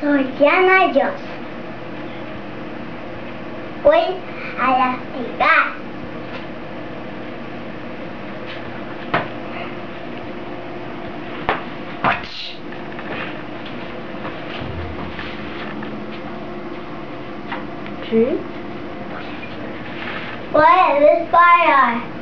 Soy Diana Joss. Voy a lastigar. ¿Sí? Voy a disparar.